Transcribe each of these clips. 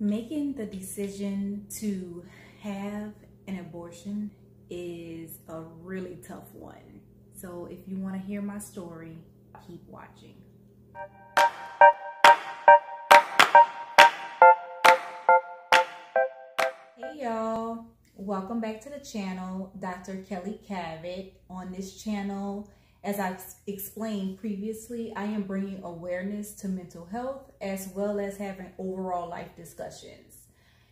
Making the decision to have an abortion is a really tough one. So if you want to hear my story, keep watching. Hey y'all, welcome back to the channel, Dr. Kelly Cavitt. On this channel, as I've explained previously, I am bringing awareness to mental health as well as having overall life discussions.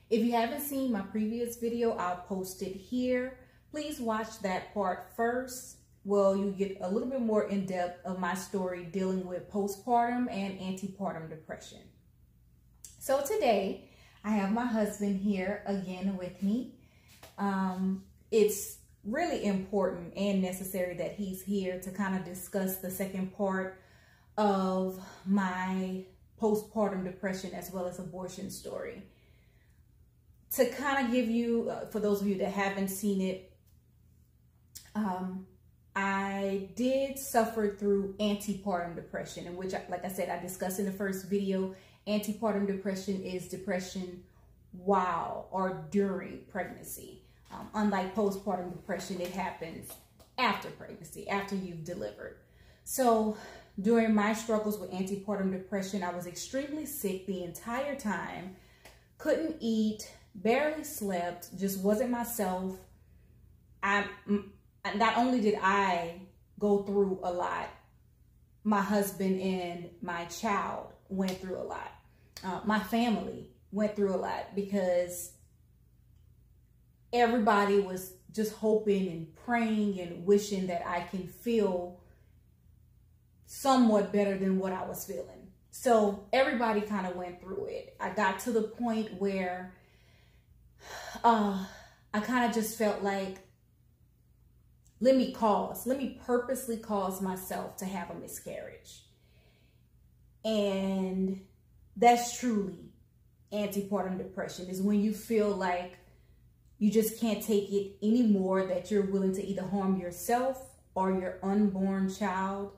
If you haven't seen my previous video, I'll post it here. Please watch that part first. Well, you get a little bit more in depth of my story dealing with postpartum and antepartum depression. So today, I have my husband here again with me. Um, it's really important and necessary that he's here to kind of discuss the second part of my postpartum depression as well as abortion story. To kind of give you, uh, for those of you that haven't seen it, um, I did suffer through antepartum depression, in which, like I said, I discussed in the first video. Antepartum depression is depression while or during pregnancy. Um, unlike postpartum depression, it happens after pregnancy, after you've delivered. So during my struggles with antepartum depression, I was extremely sick the entire time, couldn't eat, barely slept, just wasn't myself. I not only did I go through a lot, my husband and my child went through a lot. Uh, my family went through a lot because everybody was just hoping and praying and wishing that I can feel somewhat better than what I was feeling. So everybody kind of went through it. I got to the point where uh, I kind of just felt like, let me cause, let me purposely cause myself to have a miscarriage. And that's truly antepartum depression is when you feel like you just can't take it anymore, that you're willing to either harm yourself or your unborn child.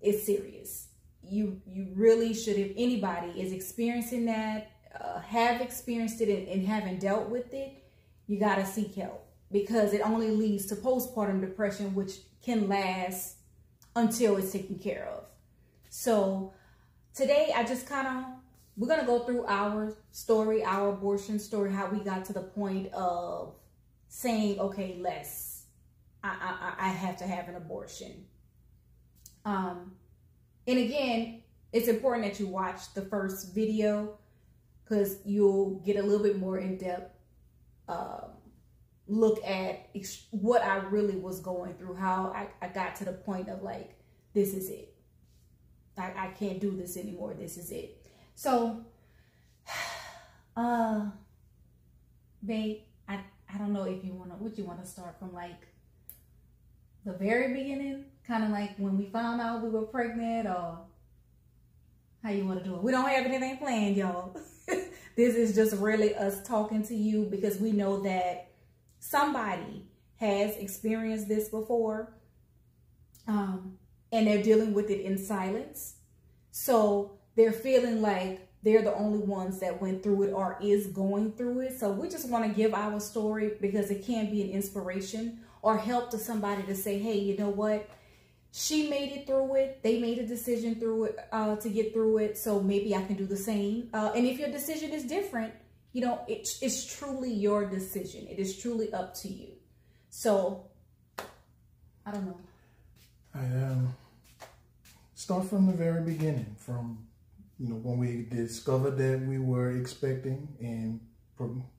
It's serious. You, you really should, if anybody is experiencing that, uh, have experienced it and, and haven't dealt with it, you got to seek help because it only leads to postpartum depression, which can last until it's taken care of. So today I just kind of we're going to go through our story, our abortion story, how we got to the point of saying, okay, let's, I, I, I have to have an abortion. Um, and again, it's important that you watch the first video because you'll get a little bit more in-depth uh, look at what I really was going through, how I, I got to the point of like, this is it. I, I can't do this anymore. This is it. So, uh, babe, I, I don't know if you want to, would you want to start from like the very beginning, kind of like when we found out we were pregnant or how you want to do it. We don't have anything planned, y'all. this is just really us talking to you because we know that somebody has experienced this before um, and they're dealing with it in silence. So they're feeling like they're the only ones that went through it or is going through it. So we just want to give our story because it can be an inspiration or help to somebody to say, hey, you know what? She made it through it. They made a decision through it uh, to get through it. So maybe I can do the same. Uh, and if your decision is different, you know, it, it's truly your decision. It is truly up to you. So I don't know. I um, start from the very beginning, from you know, when we discovered that we were expecting and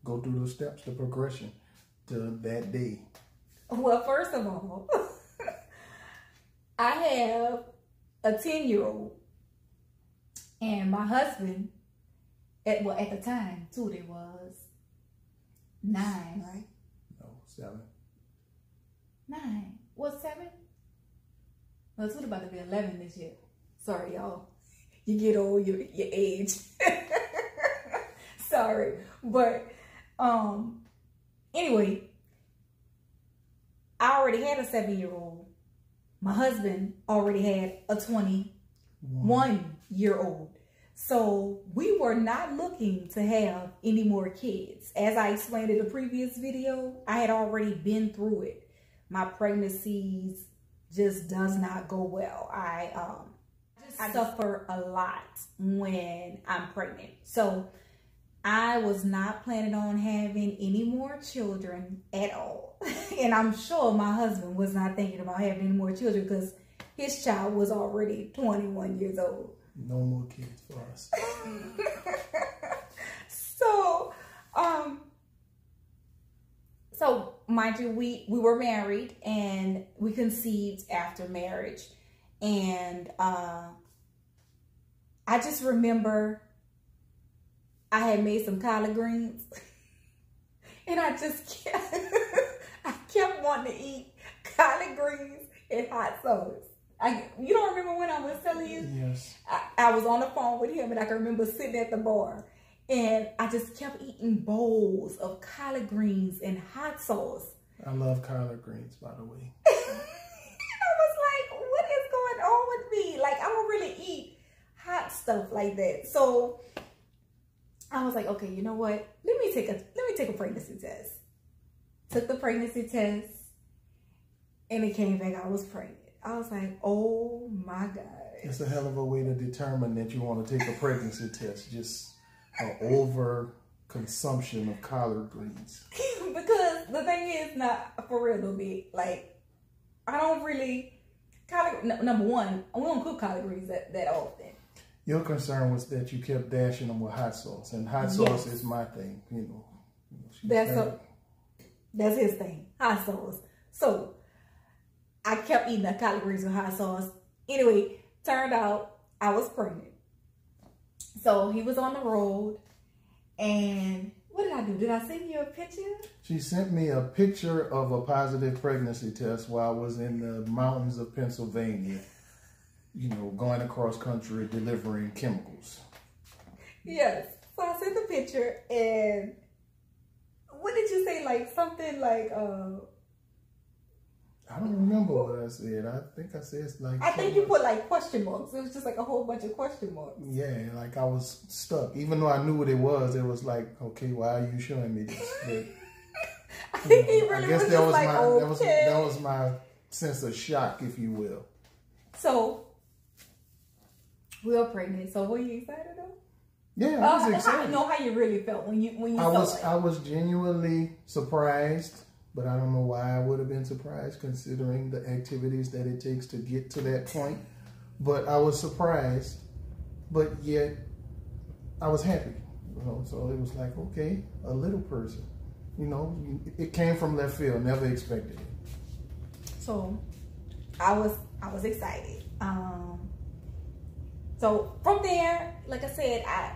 go through those steps, the progression to that day? Well, first of all, I have a 10 year old and my husband, at well, at the time, too, it was nine, right? No, seven. Nine. What, seven? Well, it's about to be 11 this year. Sorry, y'all you get old, your, your age. Sorry. But um anyway, I already had a seven year old. My husband already had a 21 year old. So we were not looking to have any more kids. As I explained in the previous video, I had already been through it. My pregnancies just does not go well. I um I suffer a lot when I'm pregnant. So I was not planning on having any more children at all. and I'm sure my husband was not thinking about having any more children because his child was already 21 years old. No more kids for us. so, um, so mind you, we we were married and we conceived after marriage, and uh, I just remember I had made some collard greens, and I just kept I kept wanting to eat collard greens and hot sauce. I, you don't remember when I was telling you? Yes. I, I was on the phone with him and I can remember sitting at the bar and I just kept eating bowls of collard greens and hot sauce. I love collard greens, by the way. I was like, what is going on with me? Like, I don't really eat hot stuff like that. So I was like, okay, you know what? Let me take a let me take a pregnancy test. Took the pregnancy test and it came back I was pregnant. I was like, oh my God. It's a hell of a way to determine that you want to take a pregnancy test. Just an over consumption of collard greens. because the thing is, not for real though, big. Like, I don't really collard. number one, we don't cook collard greens that, that often. Your concern was that you kept dashing them with hot sauce, and hot sauce yes. is my thing. You know, that's a, that's his thing, hot sauce. So I kept eating the collard greens with hot sauce. Anyway, turned out I was pregnant. So he was on the road and what did I do? Did I send you a picture? She sent me a picture of a positive pregnancy test while I was in the mountains of Pennsylvania, you know, going across country delivering chemicals. Yes. So I sent the picture and what did you say? Like something like uh I don't remember what I said. I think I said like. I think you put like question marks. It was just like a whole bunch of question marks. Yeah, like I was stuck. Even though I knew what it was, it was like, okay, why are you showing me this? But, I think he really I guess was that was like, my okay. that was that was my sense of shock, if you will. So we are pregnant. So were you excited though? Yeah, I was uh, excited. I know how you really felt when you when you I was it. I was genuinely surprised but I don't know why I would have been surprised considering the activities that it takes to get to that point. But I was surprised, but yet I was happy. You know, so it was like, okay, a little person. You know, it came from left field, never expected it. So I was I was excited. Um, so from there, like I said, I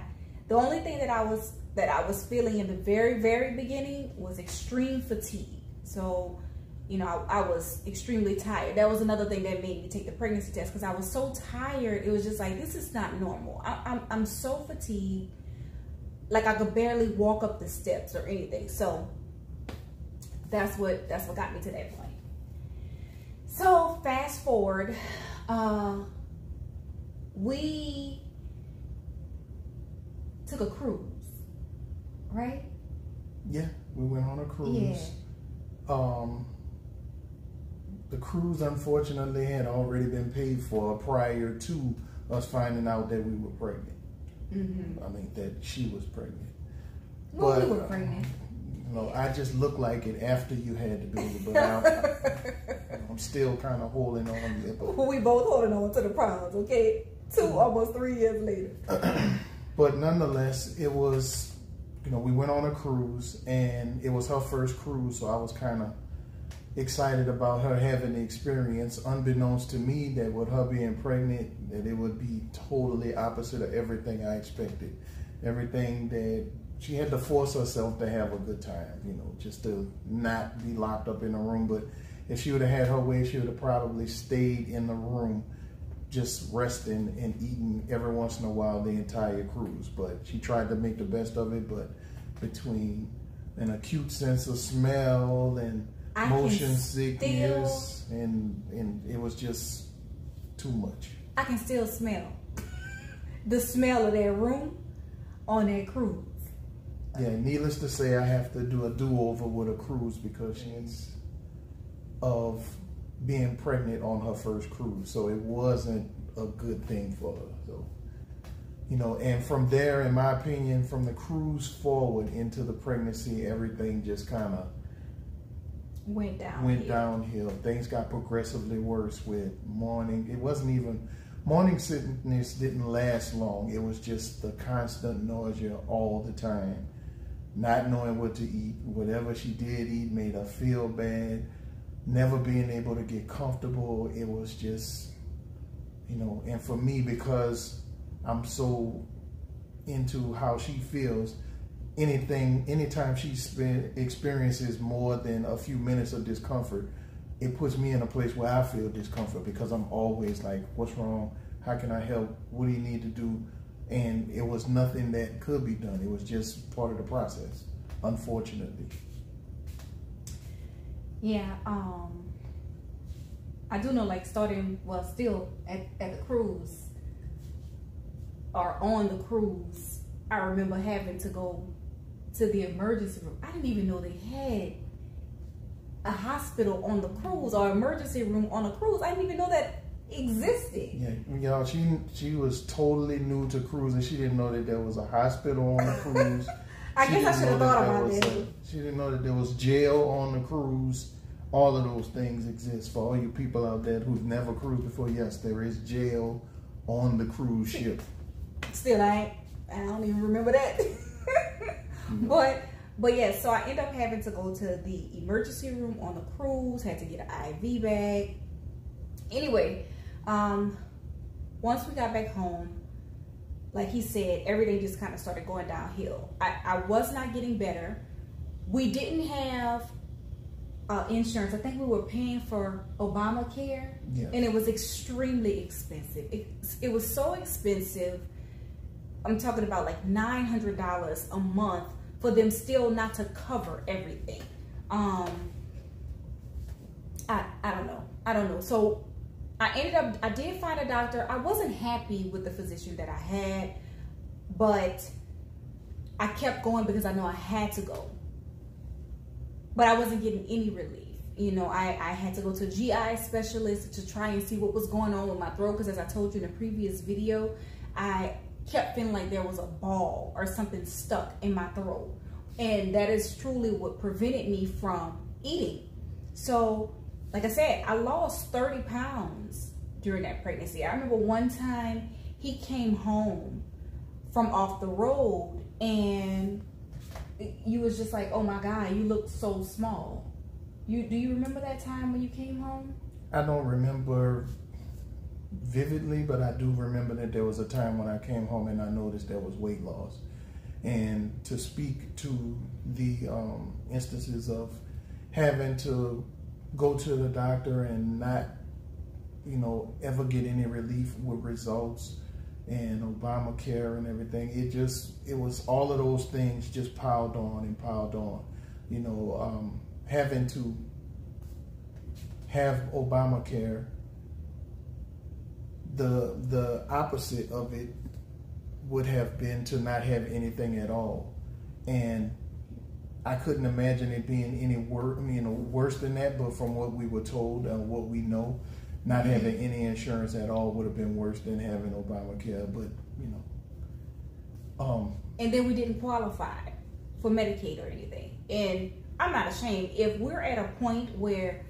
the only thing that I was that I was feeling in the very, very beginning was extreme fatigue. So, you know, I, I, was extremely tired. That was another thing that made me take the pregnancy test because I was so tired. It was just like, this is not normal. I, I'm, I'm so fatigued. Like I could barely walk up the steps or anything. So that's what, that's what got me to that point. So fast forward, uh, we took a cruise, right? Yeah, we went on a cruise. Yeah um, the cruise unfortunately had already been paid for prior to us finding out that we were pregnant. Mm-hmm. I mean that she was pregnant. Well, but, we were pregnant. You know, I just looked like it after you had the baby, but I, am still kind of holding on. But, we both holding on to the prize, okay? 2 mm-hmm. almost three years later. but nonetheless, it was you know, we went on a cruise and it was her first cruise, so I was kind of excited about her having the experience, unbeknownst to me that with her being pregnant, that it would be totally opposite of everything I expected. Everything that she had to force herself to have a good time, you know, just to not be locked up in a room. But if she would have had her way, she would have probably stayed in the room just resting and eating every once in a while the entire cruise. But she tried to make the best of it. But between an acute sense of smell and I motion sickness, and and it was just too much. I can still smell. the smell of that room on that cruise. Yeah, needless to say, I have to do a do-over with a cruise because she's of being pregnant on her first cruise. So it wasn't a good thing for her. So, you know, and from there, in my opinion, from the cruise forward into the pregnancy, everything just kind of went down. Went downhill. Things got progressively worse with morning. It wasn't even morning sickness didn't last long. It was just the constant nausea all the time. Not knowing what to eat. Whatever she did eat made her feel bad. Never being able to get comfortable. It was just, you know, and for me, because I'm so into how she feels, anything, anytime she experiences more than a few minutes of discomfort, it puts me in a place where I feel discomfort because I'm always like, what's wrong? How can I help? What do you need to do? And it was nothing that could be done. It was just part of the process, unfortunately. Yeah, um, I do know like starting, well, still at, at the cruise or on the cruise, I remember having to go to the emergency room. I didn't even know they had a hospital on the cruise or emergency room on a cruise. I didn't even know that existed. Yeah, y'all, she she was totally new to cruising. She didn't know that there was a hospital on the cruise. I guess I should have thought about that. A, she didn't know that there was jail on the cruise. All of those things exist for all you people out there who've never cruised before. Yes, there is jail on the cruise ship. Still, I I don't even remember that. but but yeah, so I end up having to go to the emergency room on the cruise, had to get an IV bag. Anyway, um, once we got back home, like he said, everything just kind of started going downhill. I, I was not getting better. We didn't have uh, insurance. I think we were paying for Obamacare, and it was extremely expensive. It, it was so expensive I'm talking about like $900 a month for them still not to cover everything. Um, I, I don't know. I don't know. So I ended up, I did find a doctor. I wasn't happy with the physician that I had, but I kept going because I know I had to go. But I wasn't getting any relief. You know, I, I had to go to a GI specialist to try and see what was going on with my throat because as I told you in a previous video, I kept feeling like there was a ball or something stuck in my throat. And that is truly what prevented me from eating. So, like I said, I lost 30 pounds during that pregnancy. I remember one time he came home from off the road and you was just like, oh my God, you look so small. You Do you remember that time when you came home? I don't remember vividly, but I do remember that there was a time when I came home and I noticed there was weight loss. And to speak to the um, instances of having to go to the doctor and not, you know, ever get any relief with results and Obamacare and everything, it just, it was all of those things just piled on and piled on. You know, um, having to have Obamacare the the opposite of it would have been to not have anything at all, and I couldn't imagine it being any worse, you know, worse than that. But from what we were told and what we know, not having any insurance at all would have been worse than having Obamacare. But you know, um, and then we didn't qualify for Medicaid or anything. And I'm not ashamed if we're at a point where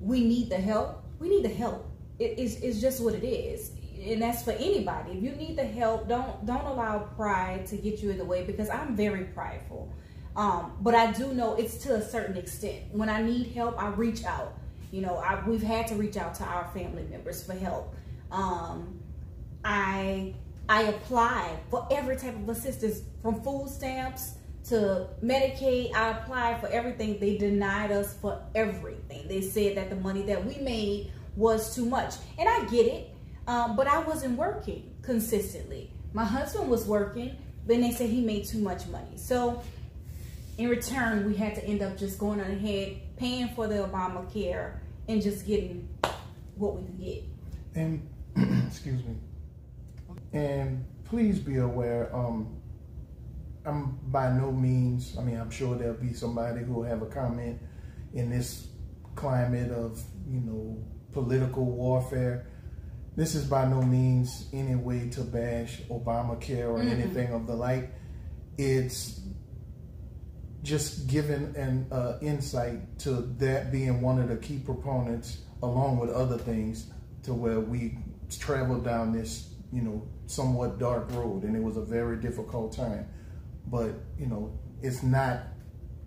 we need the help. We need the help it is it's just what it is and that's for anybody if you need the help don't don't allow pride to get you in the way because i'm very prideful um, but i do know it's to a certain extent when i need help i reach out you know I, we've had to reach out to our family members for help um, i i apply for every type of assistance from food stamps to medicaid i applied for everything they denied us for everything they said that the money that we made was too much. And I get it, um, but I wasn't working consistently. My husband was working, then they said he made too much money. So in return, we had to end up just going ahead, paying for the Obamacare and just getting what we could get. And, excuse me. And please be aware. Um, I'm by no means. I mean, I'm sure there'll be somebody who will have a comment in this climate of you know political warfare. This is by no means any way to bash Obamacare or mm-hmm. anything of the like. It's just giving an uh, insight to that being one of the key proponents, along with other things, to where we traveled down this, you know, somewhat dark road, and it was a very difficult time. But you know, it's not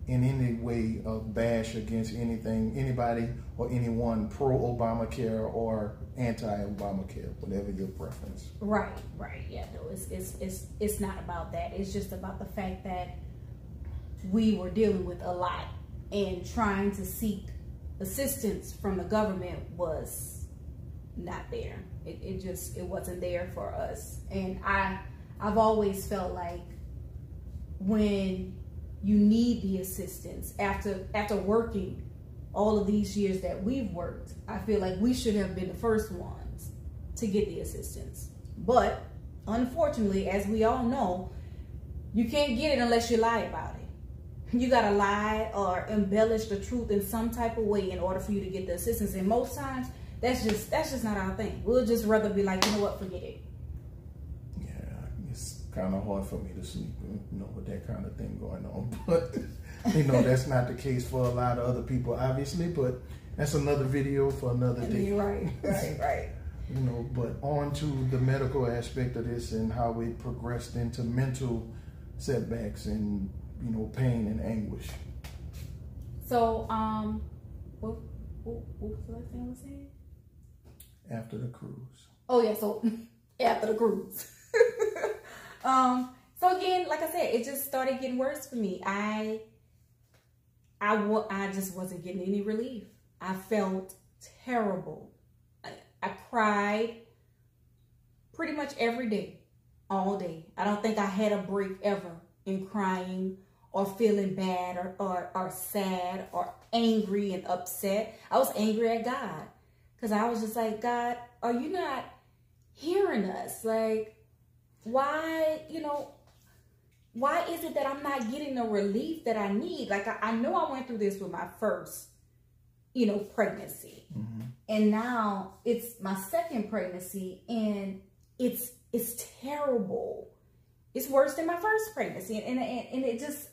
in any way a bash against anything, anybody or anyone pro Obamacare or anti Obamacare, whatever your preference. Right, right, yeah, no, it's it's it's it's not about that. It's just about the fact that we were dealing with a lot and trying to seek assistance from the government was not there. It, it just, it wasn't there for us. And I, I've always felt like when you need the assistance after, after working all of these years that we've worked, I feel like we should have been the first ones to get the assistance. But unfortunately, as we all know, you can't get it unless you lie about it you gotta lie or embellish the truth in some type of way in order for you to get the assistance. And most times, that's just that's just not our thing. We'll just rather be like, you know what, forget it. Yeah, it's kind of hard for me to sleep, you know, with that kind of thing going on. But you know, that's not the case for a lot of other people, obviously. But that's another video for another day. Right, right, right. you know, but on to the medical aspect of this and how it progressed into mental setbacks and you know, pain and anguish. So, um, what, what, what was the last thing I was saying? After the cruise. Oh yeah, so after the cruise. um, so again, like I said, it just started getting worse for me. I, I, I just wasn't getting any relief. I felt terrible. I, I cried pretty much every day, all day. I don't think I had a break ever in crying or feeling bad or, or, or sad or angry and upset. I was angry at God because I was just like, God, are you not hearing us? Like, why, you know, why is it that I'm not getting the relief that I need? Like, I, I know I went through this with my first, you know, pregnancy. Mm-hmm. And now it's my second pregnancy and it's, it's terrible. It's worse than my first pregnancy. And, and, and it just,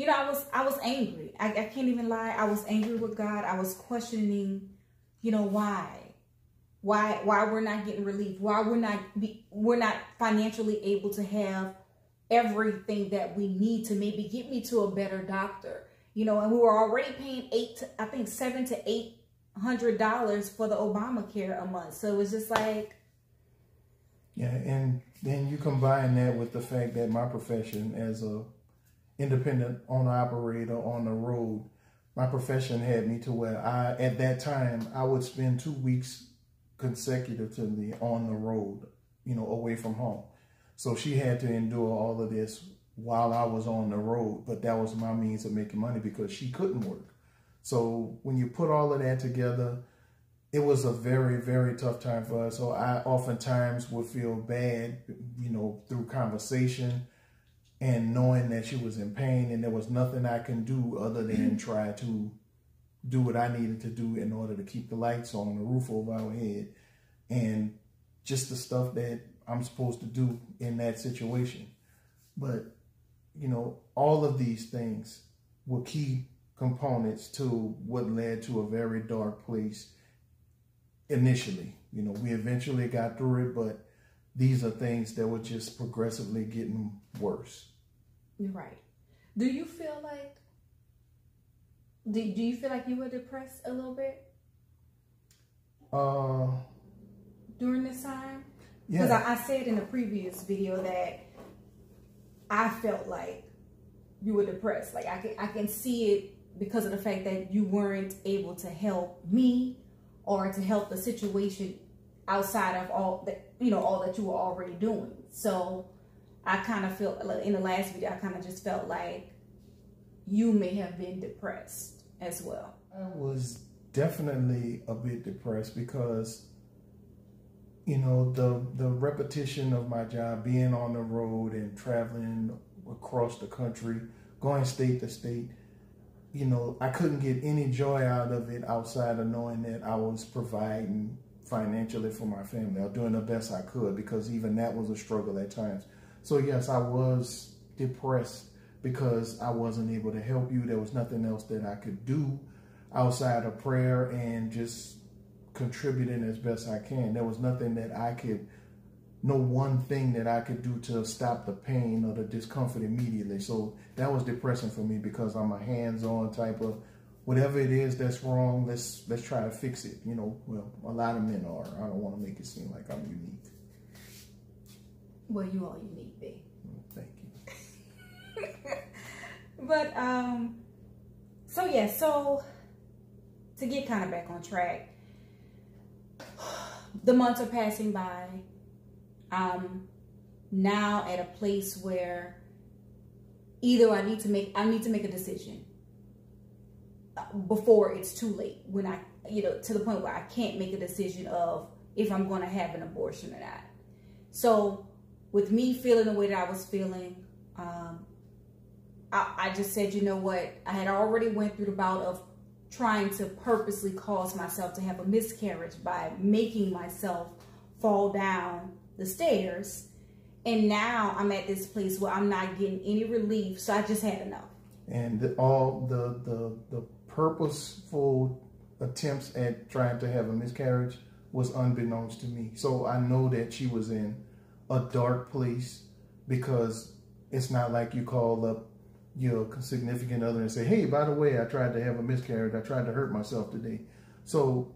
you know, I was I was angry. I, I can't even lie. I was angry with God. I was questioning, you know, why, why why we're not getting relief, why we're not be, we're not financially able to have everything that we need to maybe get me to a better doctor. You know, and we were already paying eight, to, I think seven to eight hundred dollars for the Obamacare a month. So it was just like, yeah, and then you combine that with the fact that my profession as a independent owner operator on the road, my profession had me to where I, at that time, I would spend two weeks consecutively on the road, you know, away from home. So she had to endure all of this while I was on the road, but that was my means of making money because she couldn't work. So when you put all of that together, it was a very, very tough time for us. So I oftentimes would feel bad, you know, through conversation and knowing that she was in pain and there was nothing I can do other than mm-hmm. try to do what I needed to do in order to keep the lights on, the roof over our head, and just the stuff that I'm supposed to do in that situation. But, you know, all of these things were key components to what led to a very dark place initially. You know, we eventually got through it, but these are things that were just progressively getting worse. Right. Do you feel like do, do you feel like you were depressed a little bit? Uh during this time? Yeah. Because I, I said in the previous video that I felt like you were depressed. Like I can I can see it because of the fact that you weren't able to help me or to help the situation outside of all that you know all that you were already doing. So I kind of felt in the last video, I kind of just felt like you may have been depressed as well. I was definitely a bit depressed because, you know, the the repetition of my job, being on the road and traveling across the country, going state to state, you know, I couldn't get any joy out of it outside of knowing that I was providing financially for my family. Was doing the best I could because even that was a struggle at times. So yes, I was depressed because I wasn't able to help you. There was nothing else that I could do outside of prayer and just contributing as best I can. There was nothing that I could, no one thing that I could do to stop the pain or the discomfort immediately. So that was depressing for me because I'm a hands-on type of whatever it is that's wrong, let's let's try to fix it. You know, well, a lot of men are. I don't want to make it seem like I'm unique. Well, you are unique, babe. Thank you. but um, so yeah, so to get kind of back on track, the months are passing by. Um, now at a place where either I need to make I need to make a decision before it's too late when I you know to the point where I can't make a decision of if I'm going to have an abortion or not. So with me feeling the way that I was feeling, um, I, I just said, you know what? I had already went through the bout of trying to purposely cause myself to have a miscarriage by making myself fall down the stairs. And now I'm at this place where I'm not getting any relief. So I just had enough. And the, all the, the, the purposeful attempts at trying to have a miscarriage was unbeknownst to me. So I know that she was in a dark place because it's not like you call up your significant other and say, hey, by the way, I tried to have a miscarriage. I tried to hurt myself today. So,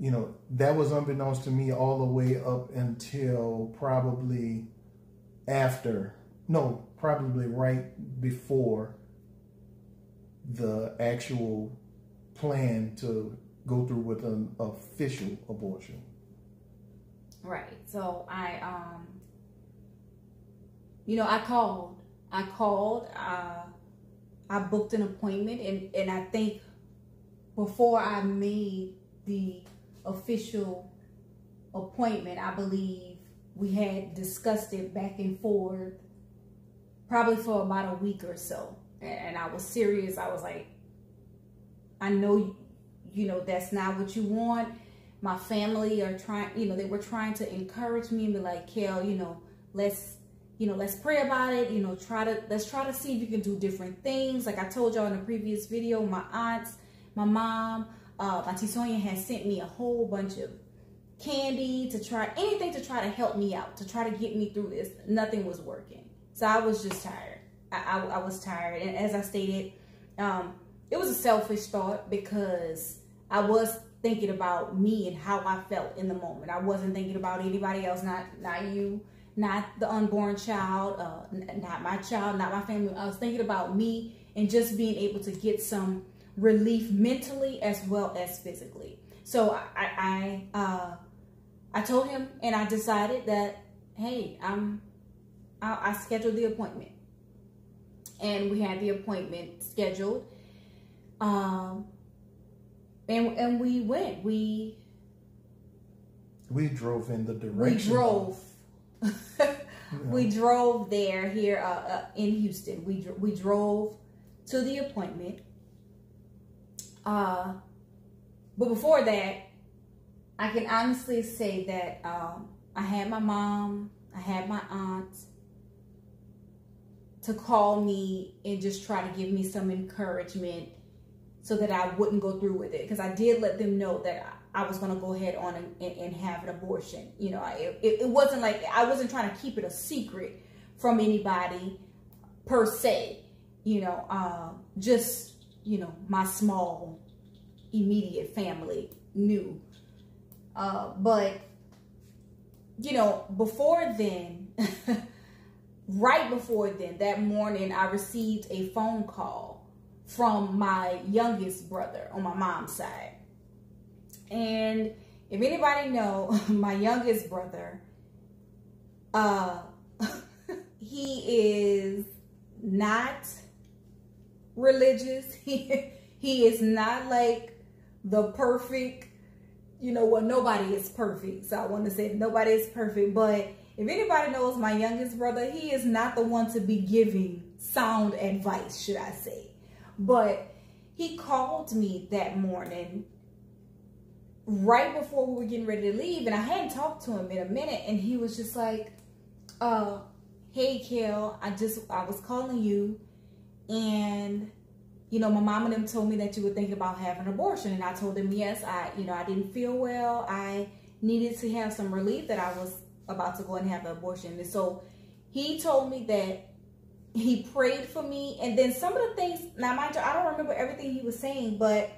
you know, that was unbeknownst to me all the way up until probably after, no, probably right before the actual plan to go through with an official abortion. Right. So I, um, you know, I called. I called. Uh, I booked an appointment, and and I think before I made the official appointment, I believe we had discussed it back and forth, probably for about a week or so and I was serious. I was like, I know, you know, that's not what you want. My family are trying, you know, they were trying to encourage me and be like, Kel, you know, let's, you know, let's pray about it. You know, try to, let's try to see if you can do different things. Like I told y'all in the previous video, my aunts, my mom, uh, my Sonia has sent me a whole bunch of candy to try, anything to try to help me out, to try to get me through this. Nothing was working. So I was just tired. I, I, I was tired. And as I stated, um, it was a selfish thought because I was thinking about me and how I felt in the moment. I wasn't thinking about anybody else, not not you, not the unborn child, uh, not my child, not my family. I was thinking about me and just being able to get some relief mentally as well as physically. So I I uh, I told him and I decided that hey, I'm I, I scheduled the appointment and we had the appointment scheduled. Um, and and we went. We we drove in the direction. We drove. We drove there here uh, uh, in Houston. We we drove to the appointment. Uh, but before that, I can honestly say that um, I had my mom, I had my aunt, to call me and just try to give me some encouragement so that I wouldn't go through with it. Because I did let them know that I was going to go ahead on and, and, have an abortion. You know, it, it wasn't like I wasn't trying to keep it a secret from anybody per se. You know, uh, just, you know, my small immediate family knew. Uh, but, you know, before then, right before then, that morning, I received a phone call from my youngest brother on my mom's side. And if anybody know, my youngest brother, uh, he is not religious. He, he is not like the perfect you know what, nobody is perfect. So I want to say nobody is perfect. But if anybody knows my youngest brother, he is not the one to be giving sound advice, should I say. But he called me that morning right before we were getting ready to leave and I hadn't talked to him in a minute and he was just like, uh, hey Kel, I just I was calling you and you know, my mom and them told me that you were thinking about having an abortion. And I told them, yes, I, you know, I didn't feel well. I needed to have some relief that I was about to go and have an abortion. And so he told me that he prayed for me. And then some of the things, now mind you, I don't remember everything he was saying, but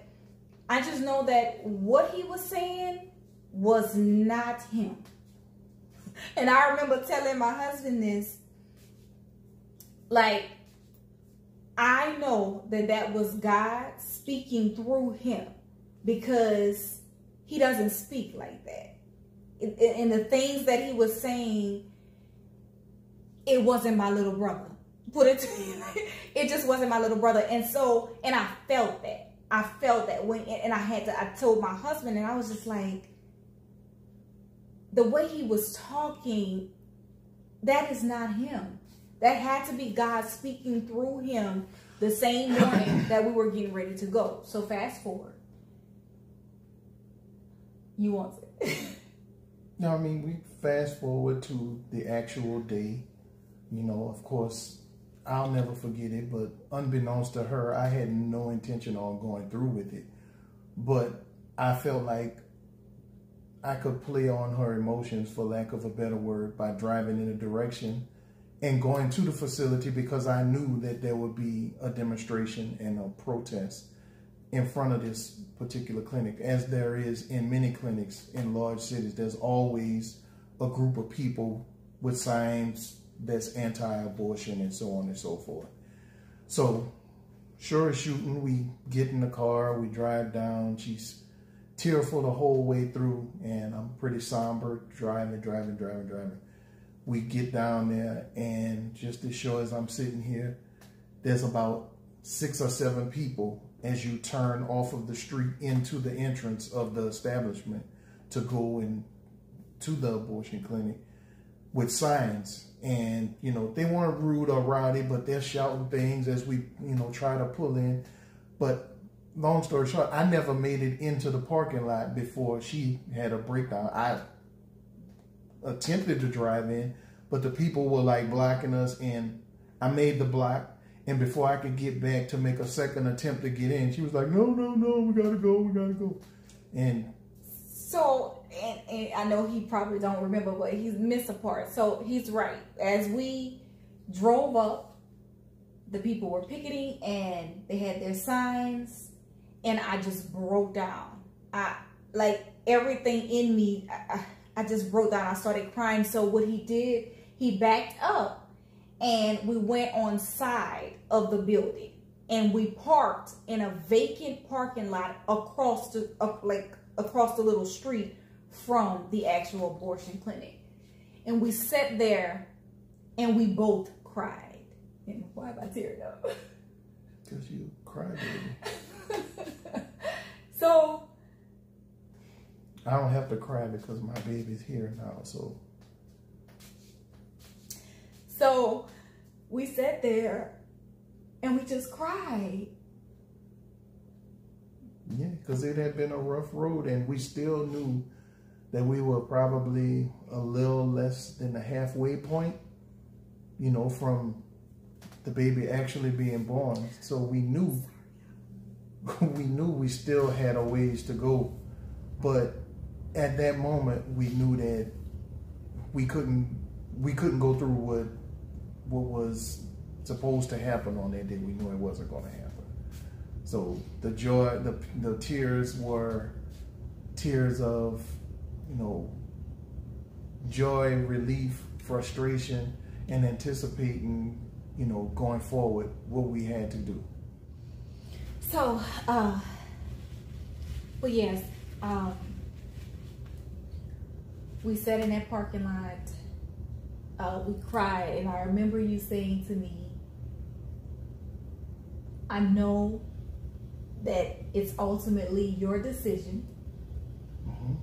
I just know that what he was saying was not him. And I remember telling my husband this, like, I know that that was God speaking through him because he doesn't speak like that. And the things that he was saying, it wasn't my little brother. Put it to you, it just wasn't my little brother. And so, and I felt that. I felt that when, and I had to, I told my husband, and I was just like, the way he was talking, that is not him. That had to be God speaking through him the same morning that we were getting ready to go. So fast forward. You want it? no, I mean we fast forward to the actual day. You know, of course, I'll never forget it, but unbeknownst to her, I had no intention on going through with it. But I felt like I could play on her emotions, for lack of a better word, by driving in a direction and going to the facility because I knew that there would be a demonstration and a protest in front of this particular clinic, as there is in many clinics in large cities. There's always a group of people with signs that's anti-abortion and so on and so forth. So, sure as shooting, we get in the car, we drive down. She's tearful the whole way through, and I'm pretty somber, driving, driving, driving, driving we get down there and just as sure as I'm sitting here, there's about six or seven people as you turn off of the street into the entrance of the establishment to go in to the abortion clinic with signs. And, you know, they weren't rude or rowdy, but they're shouting things as we, you know, try to pull in. But long story short, I never made it into the parking lot before she had a breakdown. I attempted to drive in, but the people were like blocking us and I made the block. And before I could get back to make a second attempt to get in, she was like, no, no, no, we gotta go, we gotta go. And so, and, and I know he probably don't remember, but he's missed a part. So he's right. As we drove up, the people were picketing and they had their signs and I just broke down. I like everything in me. I, I just broke down. I started crying. So what he did, he backed up and we went on side of the building and we parked in a vacant parking lot across the like across the little street from the actual abortion clinic. And we sat there and we both cried. And why am I tearing up? Because you cried, baby. so I don't have to cry because my baby's here now, so. So we sat there and we just cried. Yeah, because it had been a rough road and we still knew that we were probably a little less than the halfway point, you know, from the baby actually being born. So we knew, we knew we still had a ways to go. But at that moment we knew that we couldn't we couldn't go through what what was supposed to happen on that day. We knew it wasn't going to happen. So the joy, the the tears were tears of you know joy, relief, frustration, and anticipating you know going forward what we had to do. So, uh, well, yes. Um, we sat in that parking lot. Uh, we cried, and I remember you saying to me, I know that it's ultimately your decision. Mm-hmm.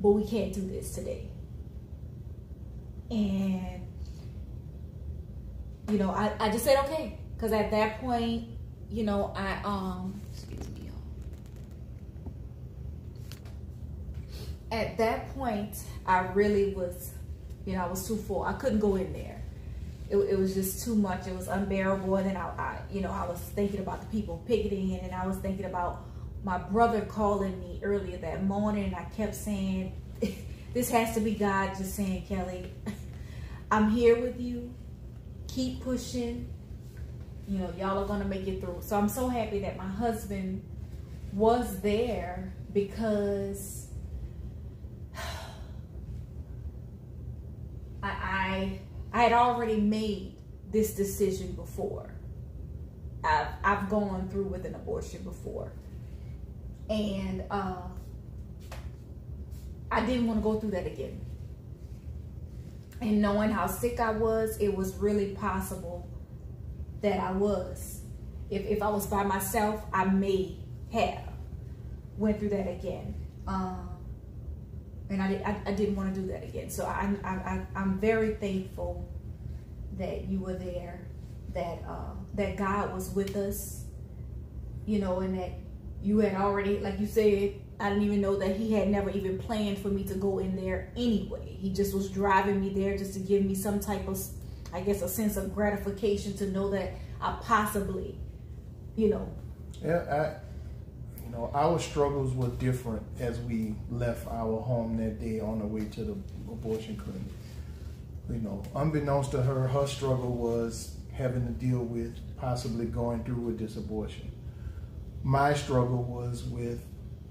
but we can't do this today. And, you know, I, I just said, okay. Because at that point, you know, I, um, excuse me. At that point, I really was, you know, I was too full. I couldn't go in there. It, it was just too much. It was unbearable. And then I, I, you know, I was thinking about the people picketing, and I was thinking about my brother calling me earlier that morning, and I kept saying, "This has to be God just saying, Kelly, I'm here with you. Keep pushing. You know, y'all are gonna make it through." So I'm so happy that my husband was there because I, I had already made this decision before. I've I've gone through with an abortion before and uh, I didn't want to go through that again. And knowing how sick I was, it was really possible that I was. If, if I was by myself, I may have went through that again. Um, and I, did, I, I, didn't want to do that again. So I, I, I'm very thankful that you were there, that uh, that God was with us, you know, and that you had already, like you said, I didn't even know that he had never even planned for me to go in there anyway. He just was driving me there just to give me some type of, I guess, a sense of gratification to know that I possibly, you know. Yeah, know, our struggles were different as we left our home that day on the way to the abortion clinic. You know, unbeknownst to her, her struggle was having to deal with possibly going through with this abortion my struggle was with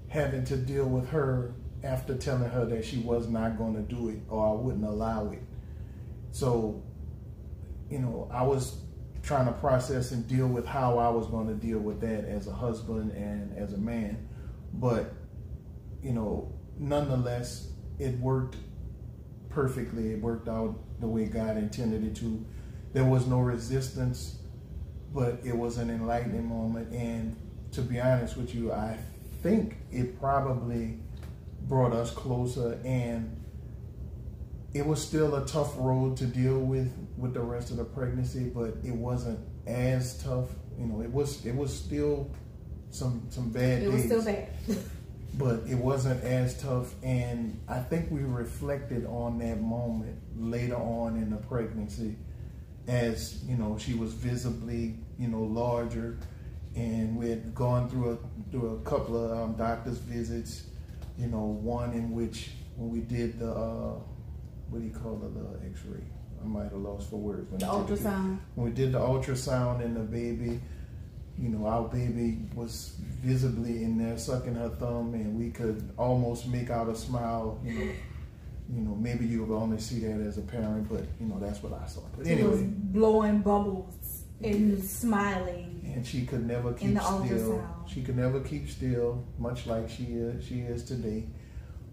having to deal with her after telling her that she was not going to do it or I wouldn't allow it. So, you know, I was trying to process and deal with how I was going to deal with that as a husband and as a man. But, you know, nonetheless, it worked perfectly. It worked out the way God intended it to. There was no resistance, but it was an enlightening moment. And to be honest with you, I think it probably brought us closer and it was still a tough road to deal with with the rest of the pregnancy, but it wasn't as tough. You know, it was it was still some some bad it days. It was still bad. but it wasn't as tough and I think we reflected on that moment later on in the pregnancy as, you know, she was visibly, you know, larger and we had gone through a through a couple of um, doctor's visits. You know, one in which when we did the uh, what do you call it, the X-ray? I might have lost for words. When the ultrasound. when we did the ultrasound and the baby, you know, our baby was visibly in there sucking her thumb, and we could almost make out a smile. You know, you know, maybe you would only see that as a parent, but you know, that's what I saw. But anyway, blowing bubbles and smiling and she could never keep still. She could never keep still, much like she is she is today.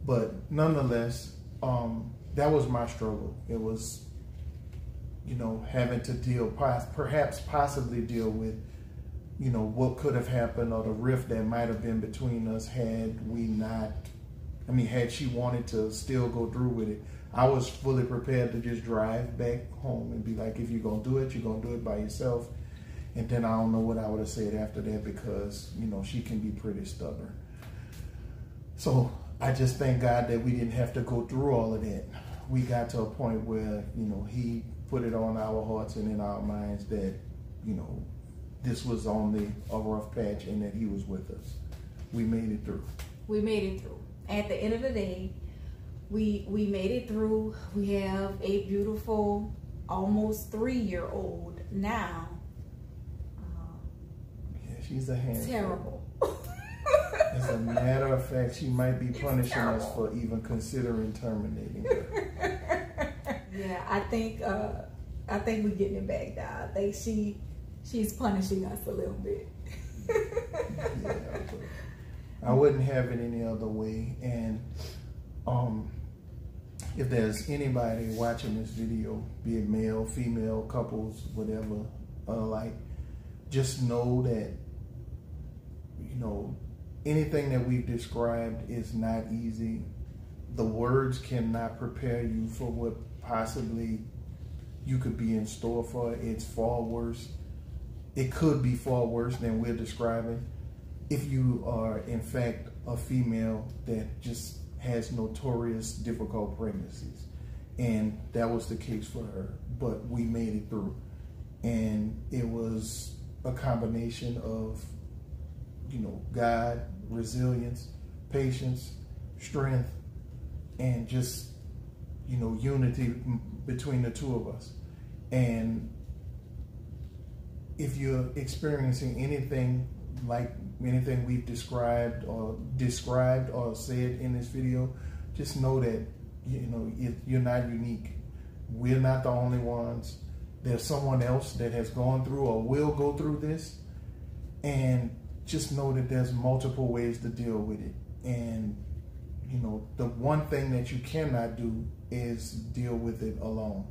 But nonetheless, um, that was my struggle. It was, you know, having to deal, perhaps possibly deal with, you know, what could have happened or the rift that might have been between us had we not. I mean, had she wanted to still go through with it, I was fully prepared to just drive back home and be like, if you're gonna do it, you're gonna do it by yourself and then I don't know what I would have said after that because, you know, she can be pretty stubborn. So I just thank God that we didn't have to go through all of that. We got to a point where, you know, He put it on our hearts and in our minds that, you know, this was only a rough patch and that He was with us. We made it through. We made it through. At the end of the day, we we made it through. We have a beautiful, almost three year old now Yeah, She's a handful. Terrible. As a matter of fact, she might be punishing us for even considering terminating her. Yeah, I think uh, I think we're getting it back now. I think she she's punishing us a little bit. yeah, I wouldn't have it any other way. And um, if there's anybody watching this video, be it male, female, couples, whatever, uh, like, just know that you know, anything that we've described is not easy. the words cannot prepare you for what possibly you could be in store for. It's far worse. It could be far worse than we're describing. If you are, in fact, a female that just has notorious difficult pregnancies. And that was the case for her. But we made it through. And it was a combination of, you know, God, resilience, patience, strength, and just, you know, unity between the two of us. And if you're experiencing anything like anything we've described or described or said in this video, just know that you know you're not unique. We're not the only ones. There's someone else that has gone through or will go through this, and just know that there's multiple ways to deal with it. And you know, the one thing that you cannot do is deal with it alone.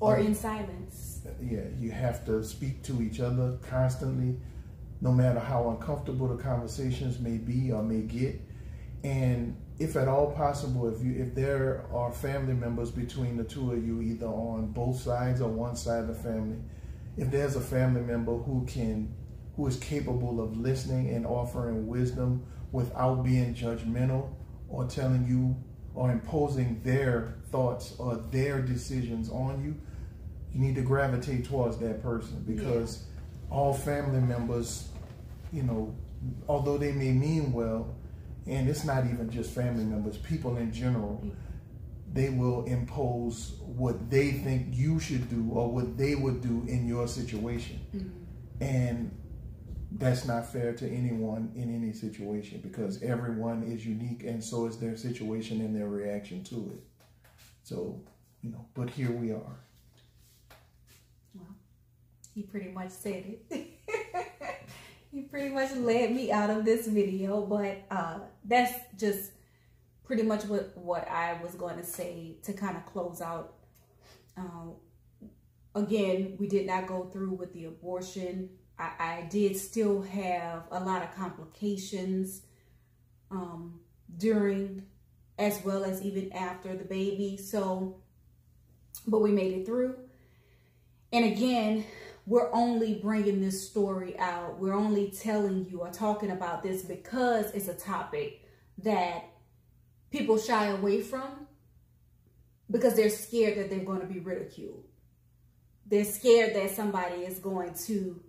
Or um, in silence. Yeah, you have to speak to each other constantly, no matter how uncomfortable the conversations may be or may get. And if at all possible, if you if there are family members between the two of you, either on both sides or one side of the family, if there's a family member who can who is capable of listening and offering wisdom without being judgmental or telling you or imposing their thoughts or their decisions on you, you need to gravitate towards that person because yeah. all family members, you know, although they may mean well, and it's not even just family members, people in general, they will impose what they think you should do or what they would do in your situation. Mm-hmm. And that's not fair to anyone in any situation because everyone is unique and so is their situation and their reaction to it. So, you know, but here we are. Well, he pretty much said it. he pretty much led me out of this video, but uh, that's just pretty much what, what I was going to say to kind of close out. Uh, again, we did not go through with the abortion I, I did still have a lot of complications um, during as well as even after the baby. So, but we made it through. And again, we're only bringing this story out. We're only telling you or talking about this because it's a topic that people shy away from because they're scared that they're going to be ridiculed. They're scared that somebody is going to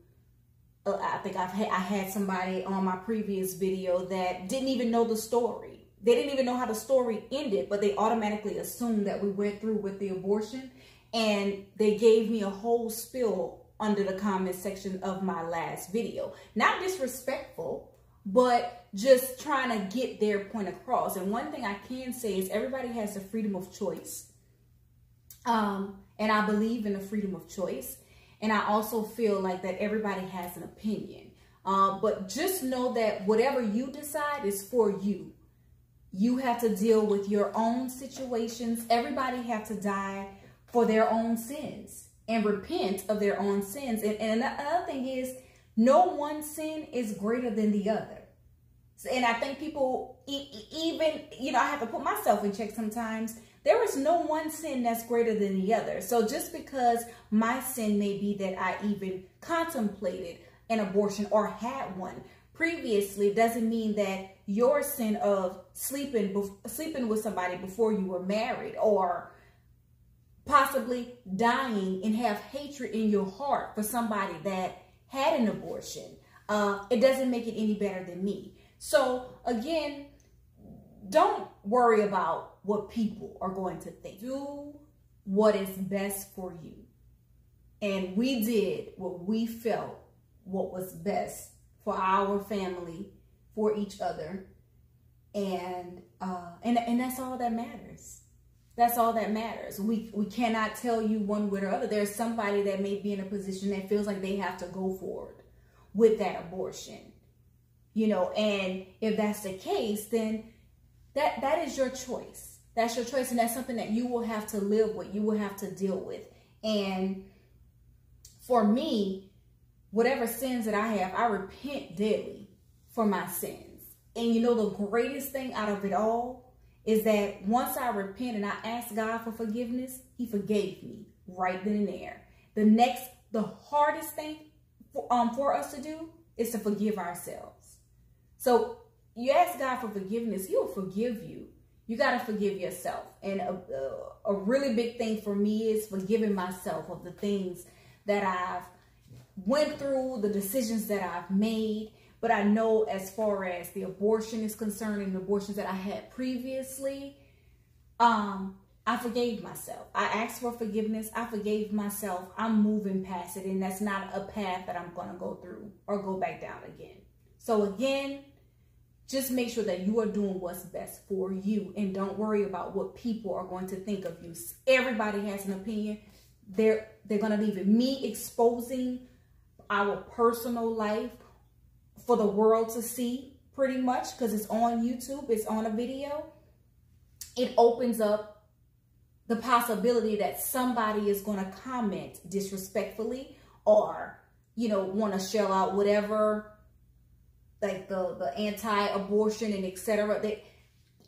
uh, I think I've had, I had somebody on my previous video that didn't even know the story. They didn't even know how the story ended, but they automatically assumed that we went through with the abortion. And they gave me a whole spill under the comment section of my last video. Not disrespectful, but just trying to get their point across. And one thing I can say is everybody has the freedom of choice. Um, and I believe in the freedom of choice. And I also feel like that everybody has an opinion. Uh, but just know that whatever you decide is for you. You have to deal with your own situations. Everybody have to die for their own sins and repent of their own sins. And, and another thing is, no one sin is greater than the other. And I think people, even, you know, I have to put myself in check sometimes there is no one sin that's greater than the other. So just because my sin may be that I even contemplated an abortion or had one previously doesn't mean that your sin of sleeping sleeping with somebody before you were married or possibly dying and have hatred in your heart for somebody that had an abortion uh, it doesn't make it any better than me so again don't worry about what people are going to think. Do what is best for you. And we did what we felt what was best for our family, for each other. And uh, and and that's all that matters. That's all that matters. We we cannot tell you one way or other. There's somebody that may be in a position that feels like they have to go forward with that abortion. You know, and if that's the case, then that that is your choice. That's your choice, and that's something that you will have to live with. You will have to deal with. And for me, whatever sins that I have, I repent daily for my sins. And you know, the greatest thing out of it all is that once I repent and I ask God for forgiveness, He forgave me right then and there. The next, the hardest thing for, um, for us to do is to forgive ourselves. So you ask God for forgiveness, He'll forgive you. You got to forgive yourself. And a, a, really big thing for me is forgiving myself of the things that I've went through, the decisions that I've made. But I know as far as the abortion is concerned and the abortions that I had previously, um, I forgave myself. I asked for forgiveness. I forgave myself. I'm moving past it. And that's not a path that I'm going to go through or go back down again. So again, just make sure that you are doing what's best for you and don't worry about what people are going to think of you. Everybody has an opinion. They're they're going to leave it. Me exposing our personal life for the world to see pretty much because it's on YouTube, it's on a video. It opens up the possibility that somebody is going to comment disrespectfully or, you know, want to shell out whatever, like the, the anti-abortion and etc. That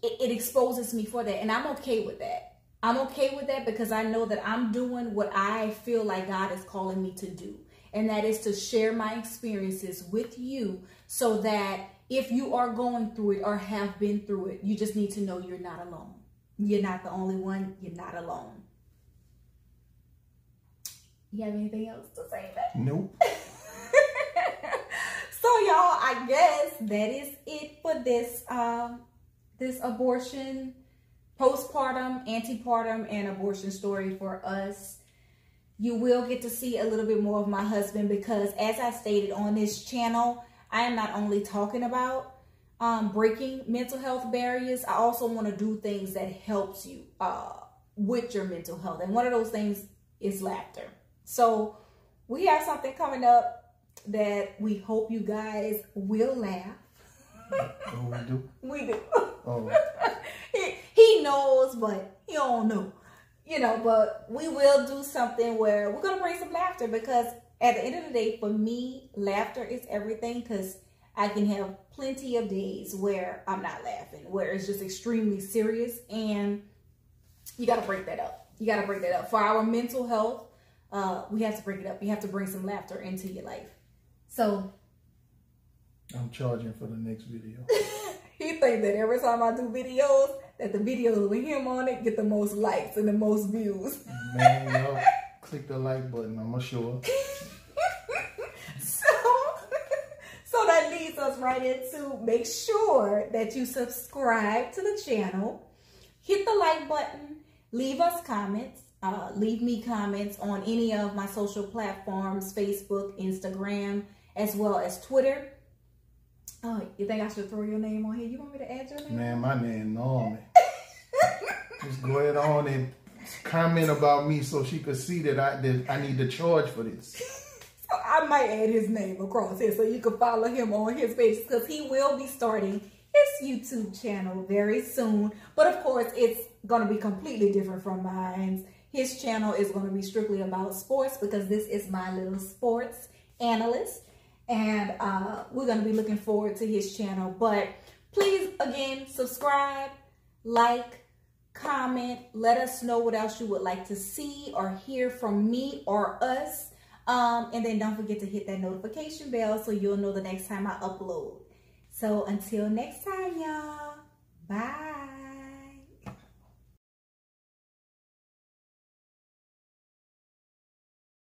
it, it exposes me for that. And I'm okay with that. I'm okay with that because I know that I'm doing what I feel like God is calling me to do. And that is to share my experiences with you so that if you are going through it or have been through it, you just need to know you're not alone. You're not the only one. You're not alone. You have anything else to say? That? Nope. y'all, I guess that is it for this um this abortion postpartum, antepartum, and abortion story for us. You will get to see a little bit more of my husband because as I stated on this channel, I am not only talking about um, breaking mental health barriers, I also want to do things that helps you uh, with your mental health. And one of those things is laughter. So we have something coming up that we hope you guys will laugh. Oh, we do? We do. Oh. he, he knows, but he don't know. You know, but we will do something where we're going to bring some laughter because at the end of the day, for me, laughter is everything because I can have plenty of days where I'm not laughing, where it's just extremely serious. And you got to break that up. You got to break that up. For our mental health, uh, we have to break it up. You have to bring some laughter into your life. So. I'm charging for the next video. he think that every time I do videos, that the videos with him on it get the most likes and the most views. Man, y'all click the like button. I'm sure. So so that leads us right into make sure that you subscribe to the channel, hit the like button, leave us comments, uh, leave me comments on any of my social platforms, Facebook, Instagram, as well as Twitter. Oh, you think I should throw your name on here? You want me to add your name? Man, my name Norman. Just go ahead on and comment about me so she could see that I that I need to charge for this. I might add his name across here so you can follow him on his page because he will be starting his YouTube channel very soon. But of course, it's going to be completely different from mine. His channel is going to be strictly about sports because this is my little sports analyst. And uh, we're going to be looking forward to his channel. But please, again, subscribe, like, comment. Let us know what else you would like to see or hear from me or us. Um, and then don't forget to hit that notification bell so you'll know the next time I upload. So until next time, y'all. Bye.